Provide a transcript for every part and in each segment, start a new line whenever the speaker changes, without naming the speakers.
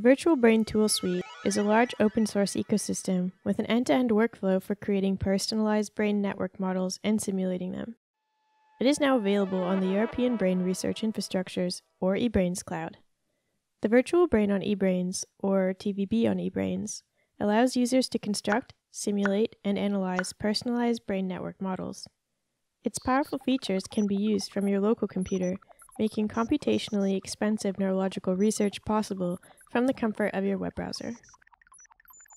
The Virtual Brain Tool Suite is a large open source ecosystem with an end to end workflow for creating personalized brain network models and simulating them. It is now available on the European Brain Research Infrastructures, or eBrains Cloud. The Virtual Brain on eBrains, or TVB on eBrains, allows users to construct, simulate, and analyze personalized brain network models. Its powerful features can be used from your local computer making computationally expensive neurological research possible from the comfort of your web browser.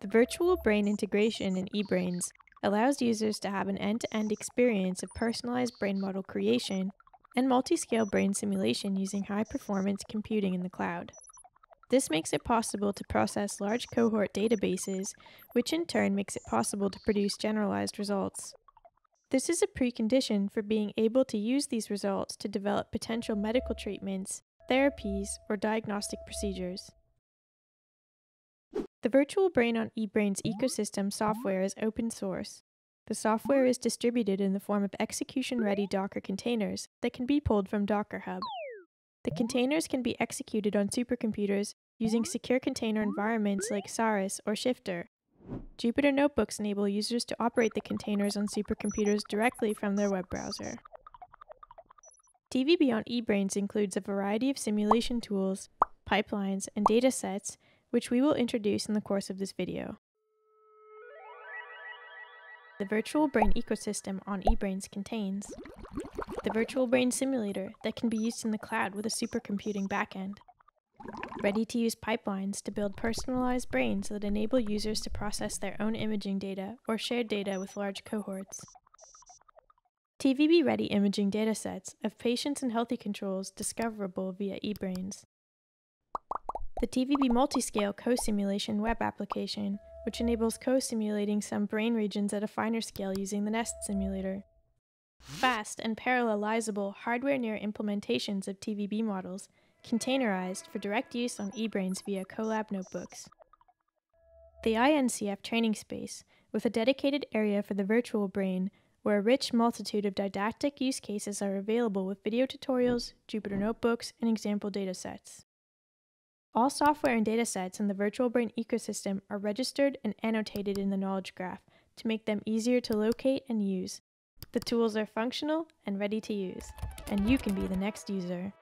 The virtual brain integration in eBrains allows users to have an end-to-end experience of personalized brain model creation and multi-scale brain simulation using high-performance computing in the cloud. This makes it possible to process large cohort databases, which in turn makes it possible to produce generalized results. This is a precondition for being able to use these results to develop potential medical treatments, therapies, or diagnostic procedures. The Virtual Brain on eBrains ecosystem software is open source. The software is distributed in the form of execution-ready Docker containers that can be pulled from Docker Hub. The containers can be executed on supercomputers using secure container environments like Sarus or Shifter, Jupyter Notebooks enable users to operate the containers on supercomputers directly from their web browser. TVB on eBrains includes a variety of simulation tools, pipelines, and datasets, which we will introduce in the course of this video. The Virtual Brain ecosystem on eBrains contains the Virtual Brain Simulator that can be used in the cloud with a supercomputing backend, ready to use pipelines to build personalized brains that enable users to process their own imaging data or share data with large cohorts. TVB ready imaging datasets of patients and healthy controls discoverable via eBrains. The TVB Multiscale co-simulation web application, which enables co-simulating some brain regions at a finer scale using the NEST simulator. Fast and parallelizable hardware-near implementations of TVB models containerized for direct use on eBrains via Collab notebooks. The INCF training space, with a dedicated area for the virtual brain, where a rich multitude of didactic use cases are available with video tutorials, Jupyter notebooks, and example datasets. All software and datasets in the virtual brain ecosystem are registered and annotated in the knowledge graph to make them easier to locate and use. The tools are functional and ready to use, and you can be the next user.